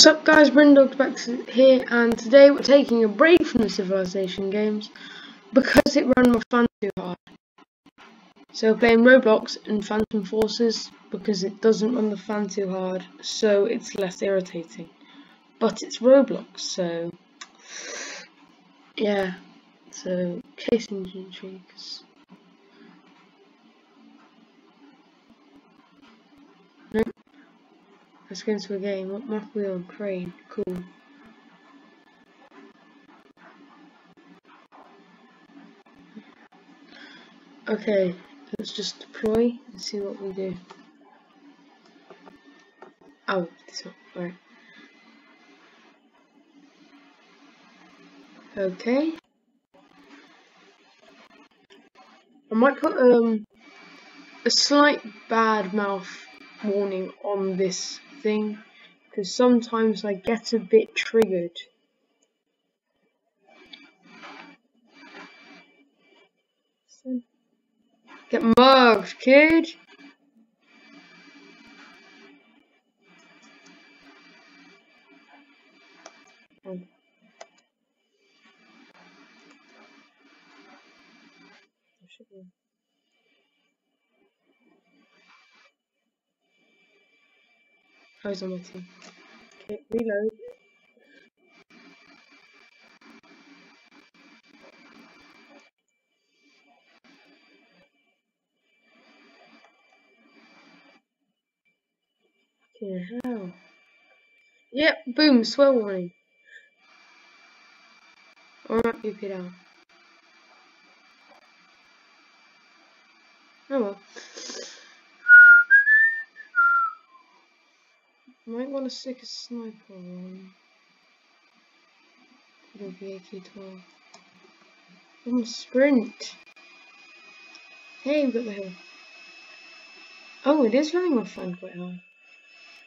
What's up guys, Brindog back here and today we're taking a break from the Civilization games because it ran my fan too hard. So we're playing Roblox and Phantom Forces because it doesn't run the fan too hard so it's less irritating. But it's Roblox so yeah, so case intrigues. Nope. Let's go into a game. What map we on? Crane. Cool. Okay, let's just deploy and see what we do. Oh, this one. Alright. Okay. I might put um a slight bad mouth warning on this thing because sometimes I get a bit triggered. Get mugged, kid! Close on my team. Okay, reload. Fucking hell. Yep, boom, swell warning. Alright, you it out. Oh well. Might want to stick a sniper on. It'll be AK-12. I'm going to sprint. Hey, we got the hill. Oh, it is running my phone quite hard.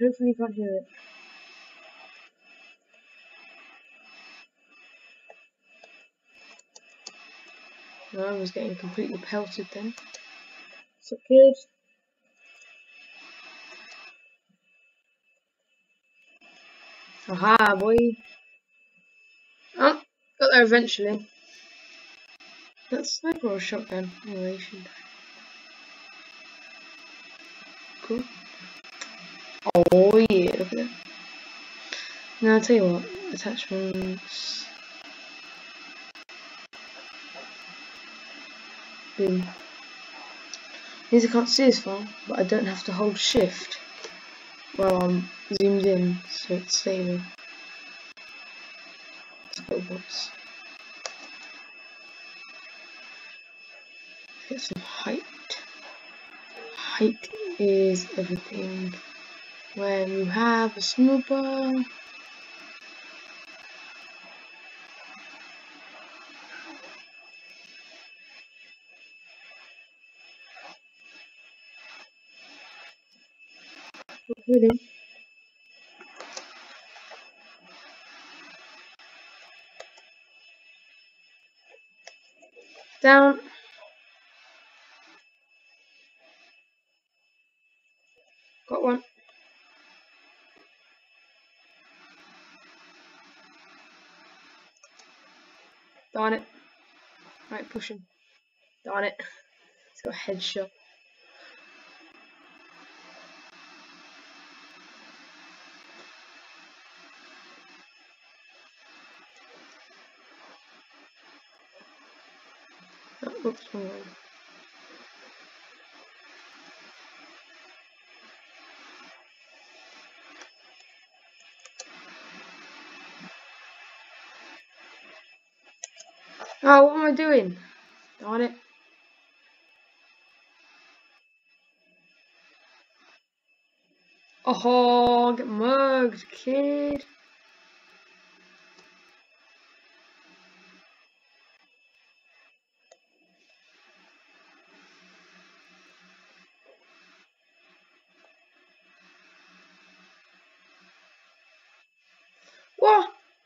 Hopefully you can't hear it. I was getting completely pelted then. Up, kids? Aha, boy. Oh, got there eventually. That's sniper or shotgun? Animation. Cool. Oh yeah, look at that. Now I'll tell you what, attachments. Boom. Means I can't see as far, but I don't have to hold shift while I'm zoomed in, so it's saving. Let's. Get some height. Height is everything. When you have a Down. Got one. Darn it. Right, push him. Darn it. He's got a headshot. Oh, what am I doing? Darn it. Oh, get mugged, kid.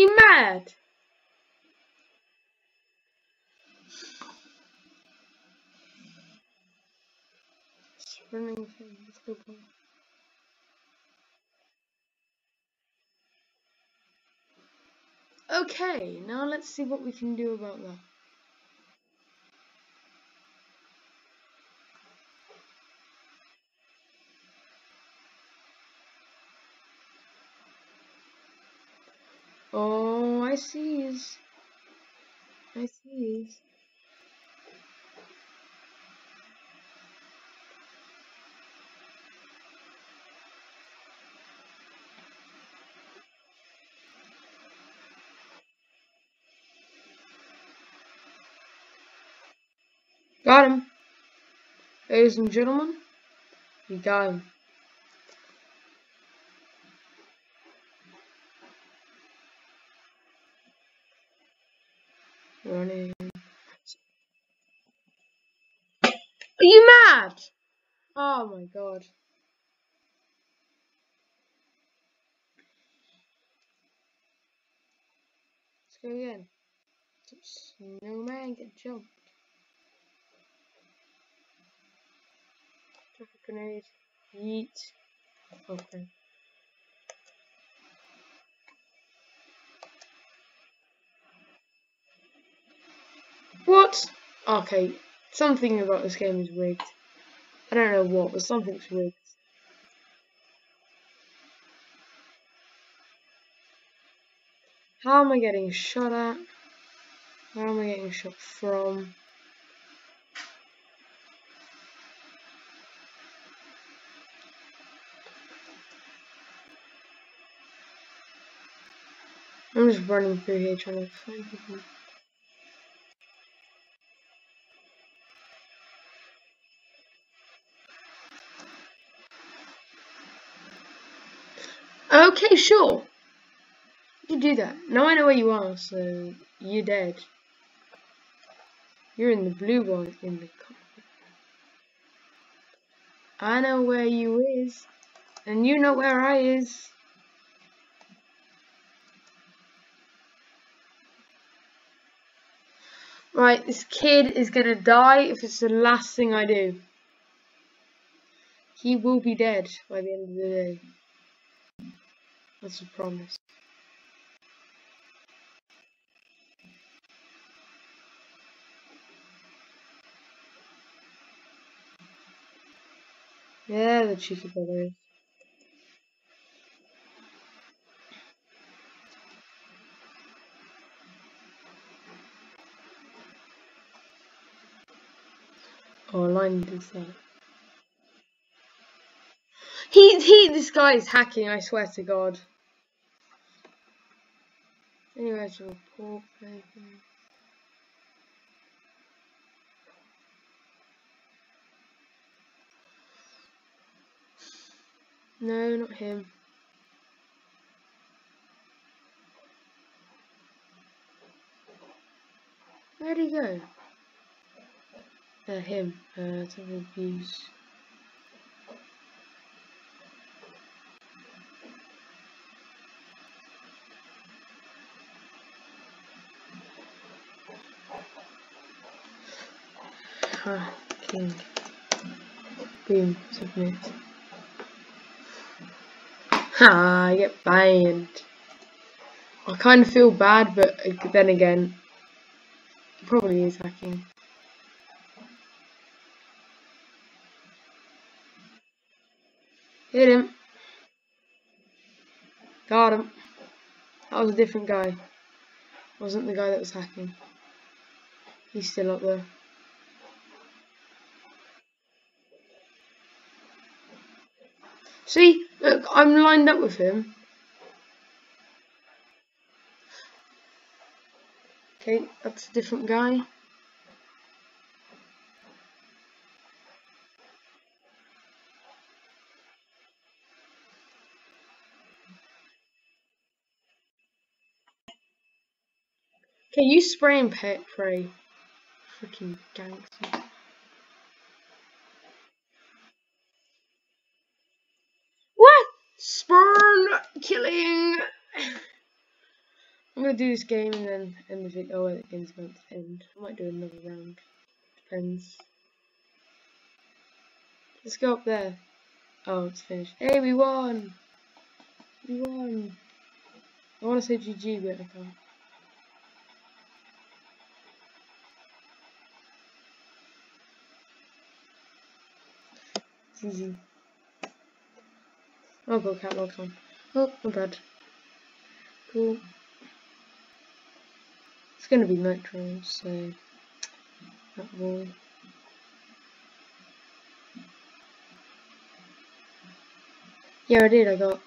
He mad! The. Okay, now let's see what we can do about that. Oh, I see. I see. Got him. Ladies and gentlemen, we got him. Running. Are you mad? Oh my god. Let's go again. Snowman get jumped. Grenade. Yeet. Okay. What? Okay, something about this game is rigged. I don't know what, but something's rigged. How am I getting shot at? Where am I getting shot from? I'm just running through here trying to find people. Okay, sure. You do that. Now I know where you are, so you're dead. You're in the blue one in the cockpit. I know where you is, and you know where I is. Right, this kid is gonna die if it's the last thing I do. He will be dead by the end of the day. That's a promise. Yeah, the cheeky brothers. Oh, line this that. He, he, this guy is hacking, I swear to God. Maybe. No, not him. Where'd he go? Uh, him. Uh, to abuse. King. Boom, submit. Ha, I get banned. I kind of feel bad, but then again, probably is hacking. Hit him. Got him. That was a different guy. Wasn't the guy that was hacking. He's still up there. See, look, I'm lined up with him. Okay, that's a different guy. Okay, you spray and pet pray. Freaking gangster. Spawn killing. I'm gonna do this game and then end the video Oh, the game's about to end. I might do another round. Depends. Let's go up there. Oh, it's finished. Hey, we won! We won! I want to say GG, but I can't. GG. I'll go catalogs on. Oh, not bad. Cool. It's gonna be Nitro, so that will Yeah, I did, I got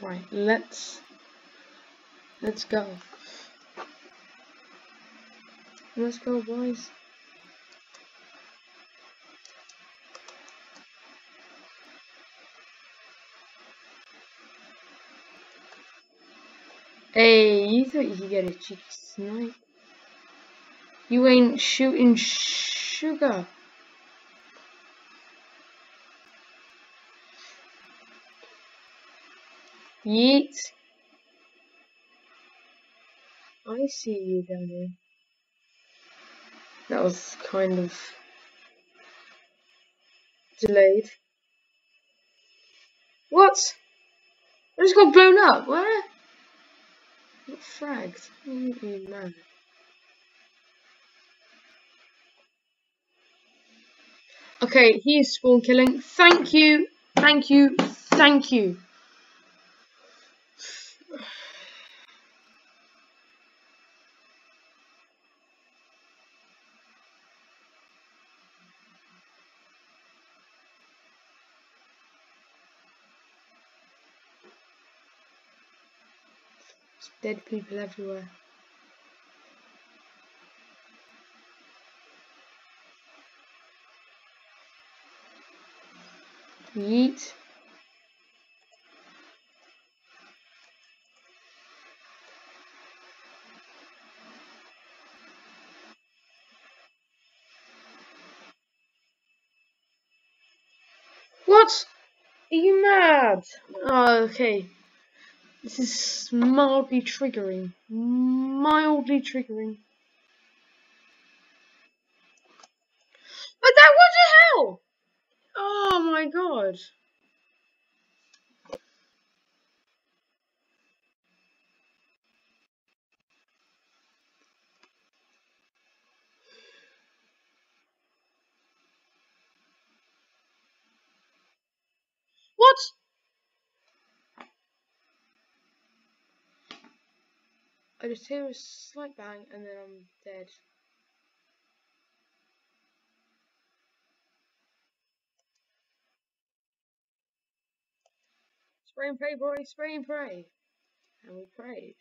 Right, let's let's go. Let's go boys. Hey, you thought you could get a cheeky snipe? You ain't shooting sugar. Yeet. I see you here. That was kind of delayed. What? I just got blown up. Where? What fragged? You man. Okay, he is spawn killing. Thank you, thank you, thank you. Dead people everywhere. Yeet. What? Are you mad? Oh, okay. This is mildly triggering. Mildly triggering. But that what the hell? Oh my god. What? I just hear a slight bang and then I'm dead. Spray and pray, boy, spray and pray. And we prayed.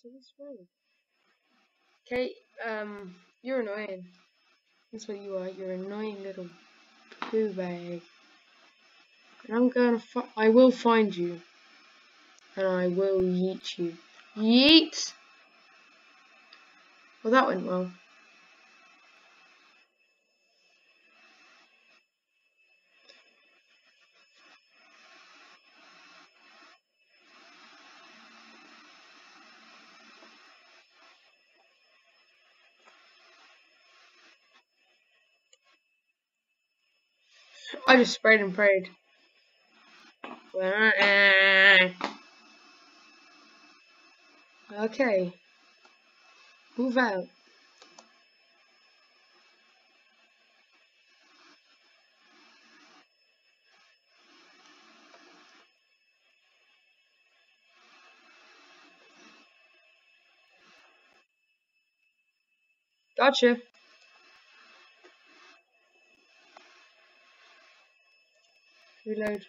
So we sprayed. Okay, um, you're annoying. That's what you are. You're annoying little poo bag. And I'm gonna I will find you. And I will yeet you. Yeet! Well, that went well. I just sprayed and prayed. Uh, eh. Okay. Move out. Gotcha. Reload.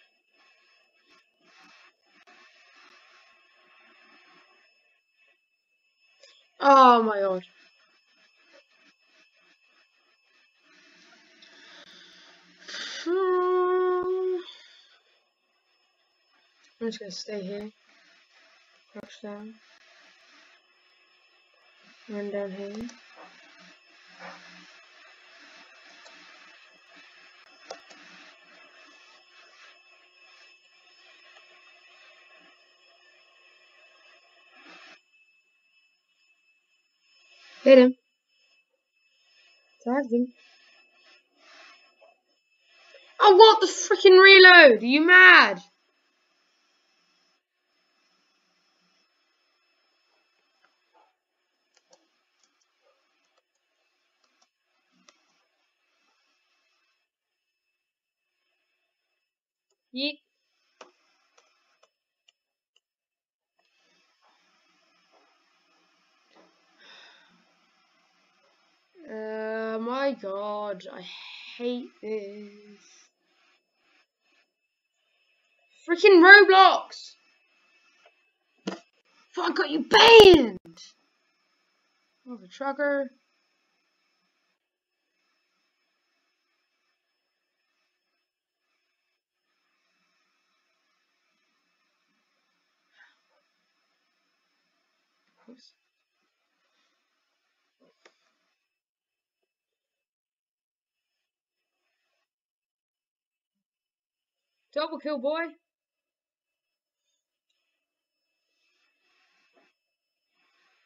Oh my god. I'm just gonna stay here. Crouch down. Run down here. Hit him. Frag them. Oh, what the freaking reload? Are you mad? Yeet. Uh, my god, I hate this. Freaking Roblox! Fuck, got you banned! Oh, the trucker. Double kill, boy.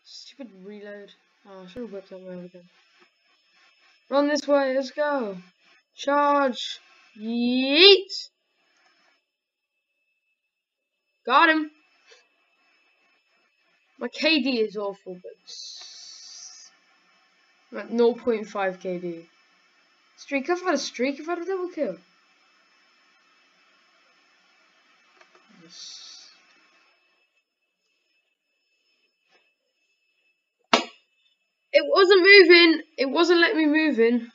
Stupid reload. Oh, I should have whipped that way again. Run this way, let's go. Charge. Yeet. Got him. My KD is awful, but at 0.5 KD. Streak, I've had a streak, I've had a double kill. It wasn't moving. It wasn't letting me move in.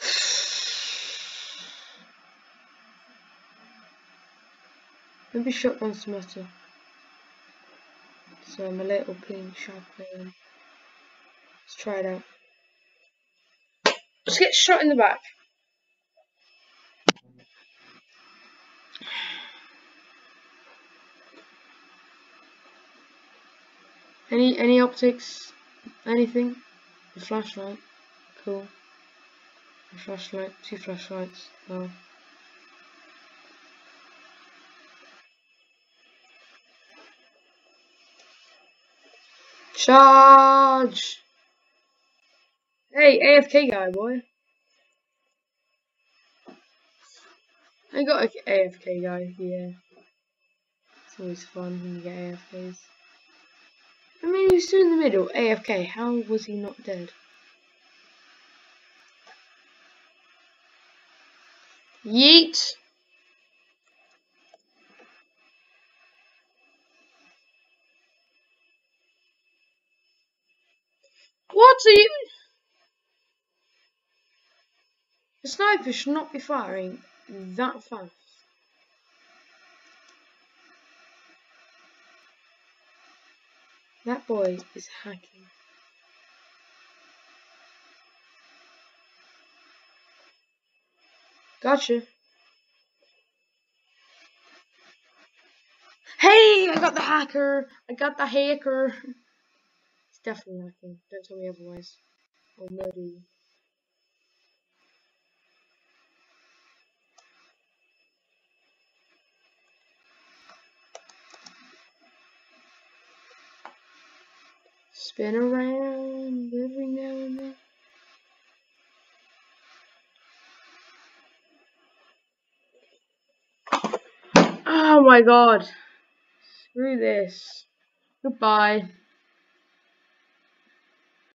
Maybe shotgun's matter. So I'm a little pink shotgun. Let's try it out. Let's get shot in the back. Any any optics? Anything? A flashlight. Cool. A flashlight. Two flashlights. Oh. Charge! Hey, AFK guy, boy. I got an AFK guy, yeah. It's always fun when you get AFKs. I mean, he was still in the middle, AFK. How was he not dead? Yeet! What are you? The sniper should not be firing that fast. That boy is hacking. Gotcha. Hey, I got the hacker. I got the hacker. It's not hacking. Don't tell me otherwise. I'll murder you. spin around every now and then. Oh my god. Screw this. Goodbye.